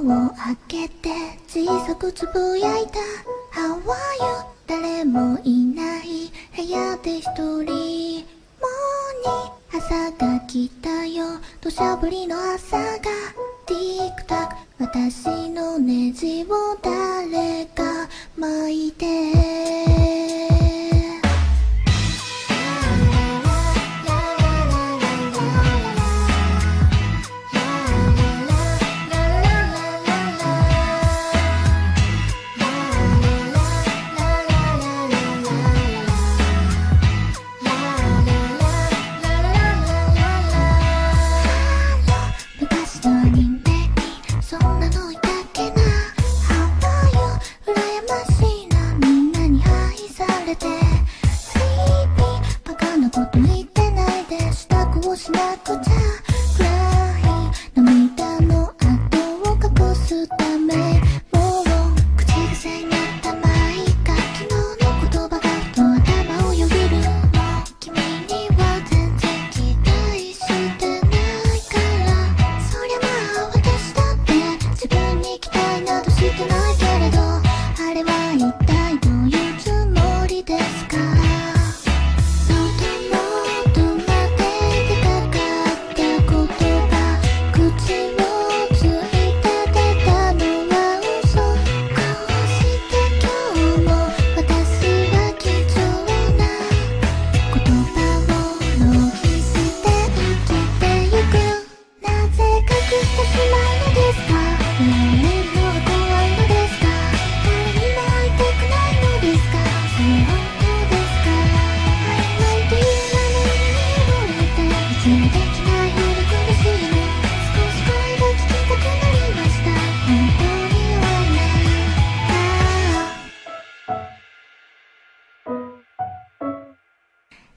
を開けて小さくつぶやいた。How are you? 誰もいない。部屋で一人。もに朝が来たよ。土砂降りの朝が。ティックタッ私のネジを誰か巻いて。morning.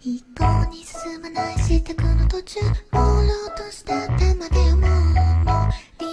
一向に進まない。支度の途中。朦朧とした頭で思うもう。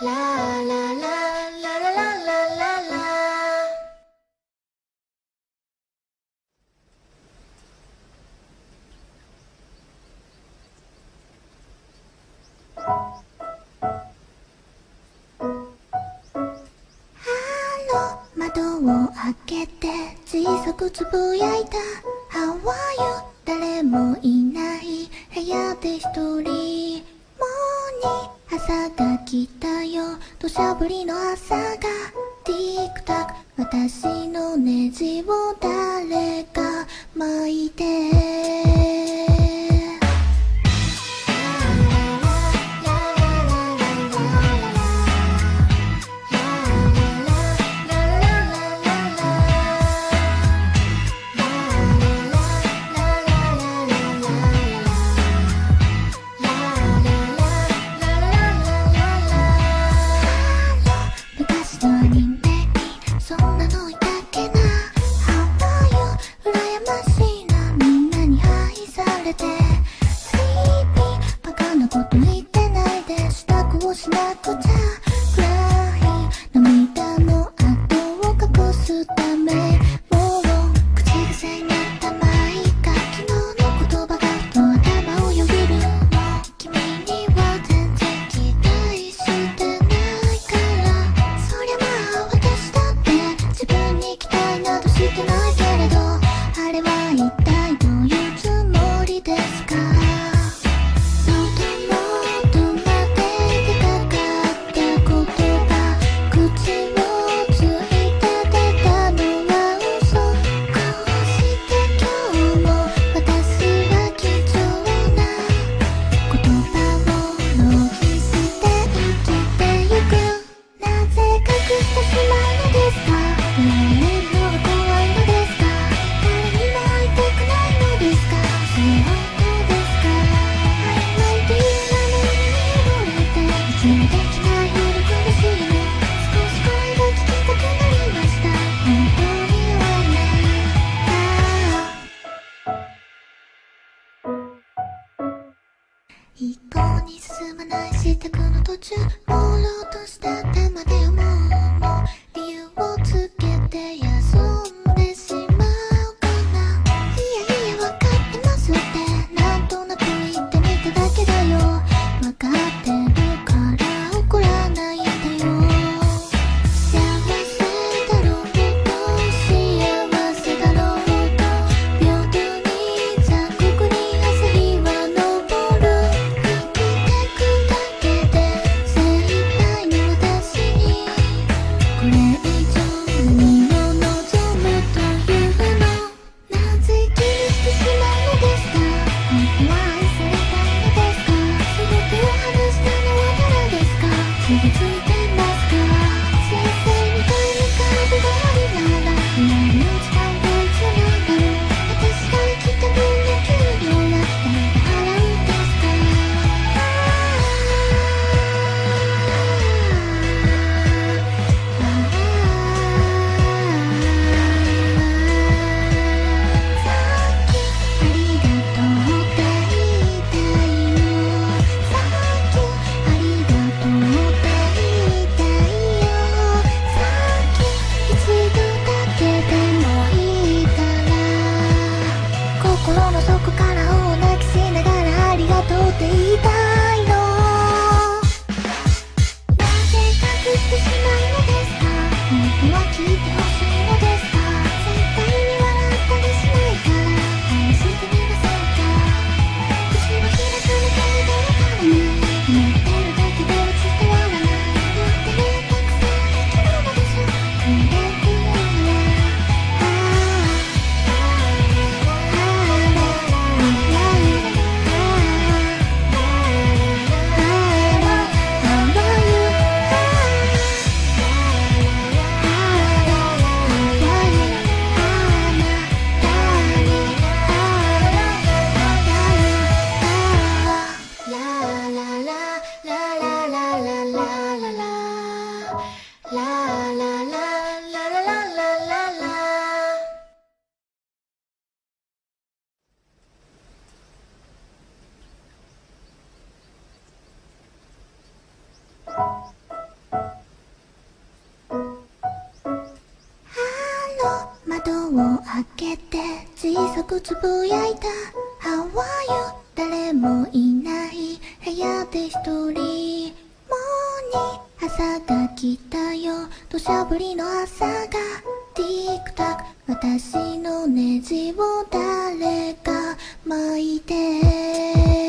窓を開けて小さくつぶやいた。朝が来たよ。土砂降りの朝が。ティックタック私のネジを誰か巻いて。自宅の途中朦朧とした Thank you. けて小さくつぶやいた。How are you? 誰もいない部屋で一人。もに朝が来たよ。土砂降りの朝が。ティックタック私のネジを誰か巻いて。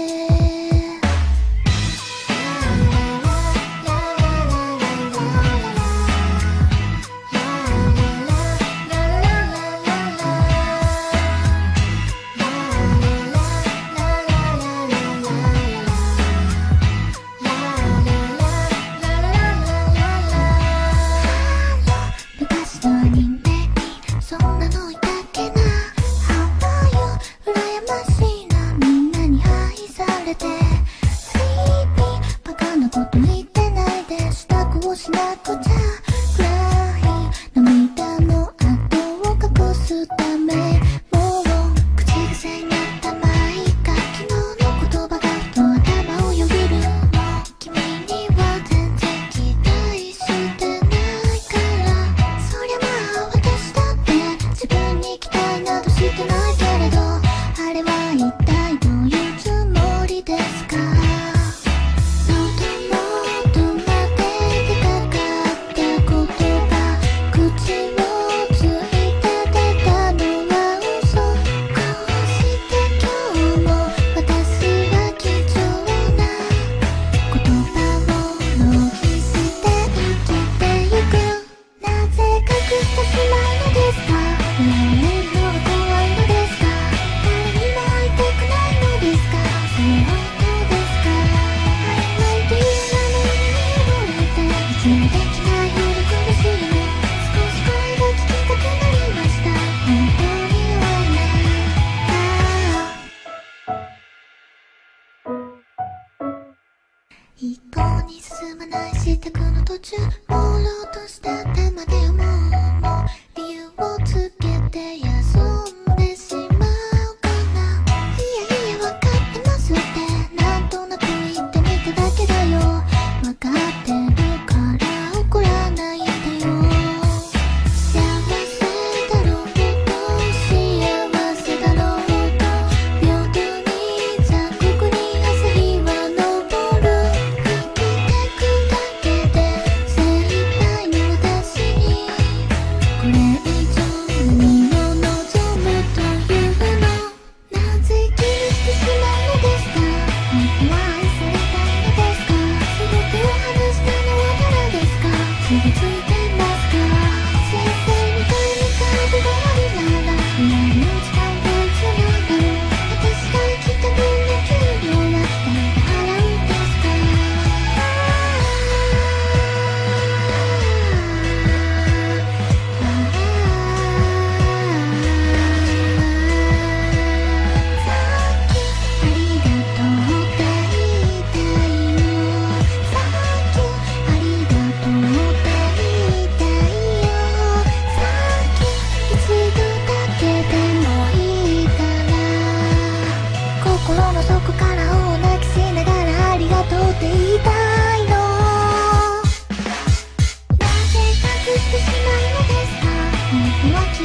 What.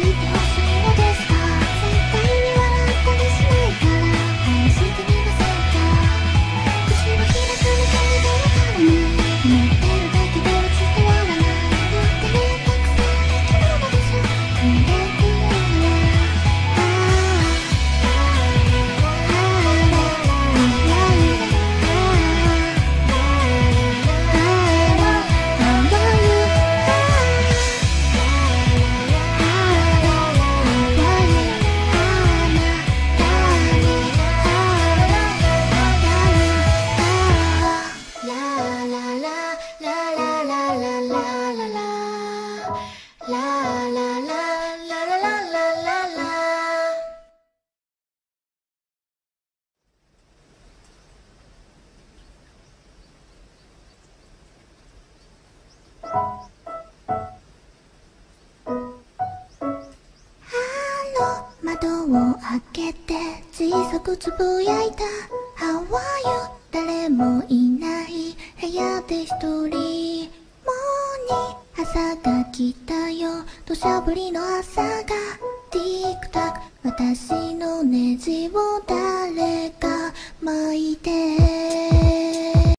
小さくつぶやいた How are you 誰もい